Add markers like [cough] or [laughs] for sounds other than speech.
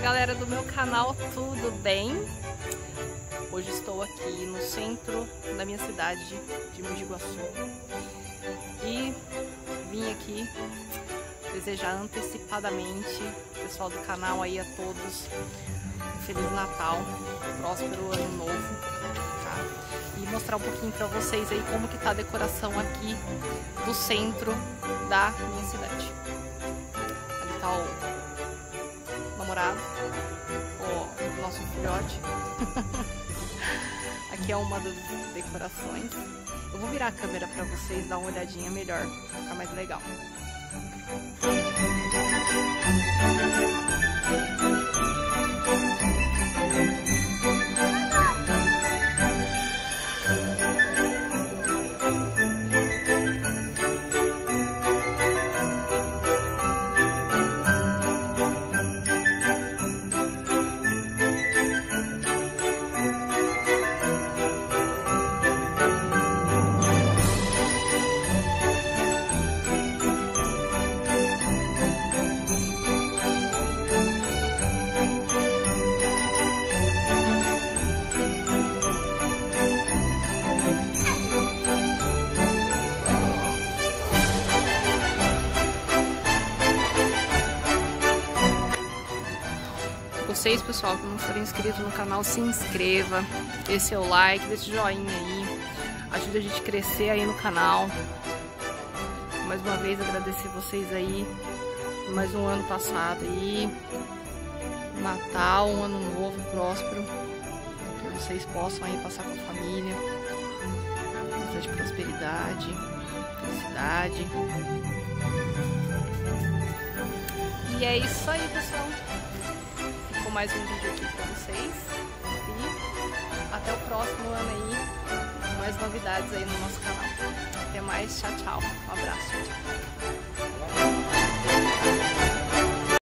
Galera do meu canal, tudo bem? Hoje estou aqui no centro da minha cidade de Mogi Guaçu e vim aqui desejar antecipadamente pessoal do canal aí a todos um Feliz Natal, próspero Ano Novo tá? e mostrar um pouquinho para vocês aí como que tá a decoração aqui do centro da minha cidade. Ali tá o o nosso filhote. [laughs] Aqui é uma das decorações. Eu vou virar a câmera para vocês dar uma olhadinha melhor, pra ficar mais legal. Vocês, pessoal, que não forem inscritos no canal, se inscreva, dê seu like, dê seu joinha aí, ajuda a gente a crescer aí no canal. Mais uma vez agradecer vocês aí, mais um ano passado aí, Natal, um ano novo, próspero, que vocês possam aí passar com a família, de prosperidade, felicidade. E é isso aí, pessoal com mais um vídeo aqui para vocês. E até o próximo ano aí, mais novidades aí no nosso canal. Até mais, tchau, tchau. Um abraço.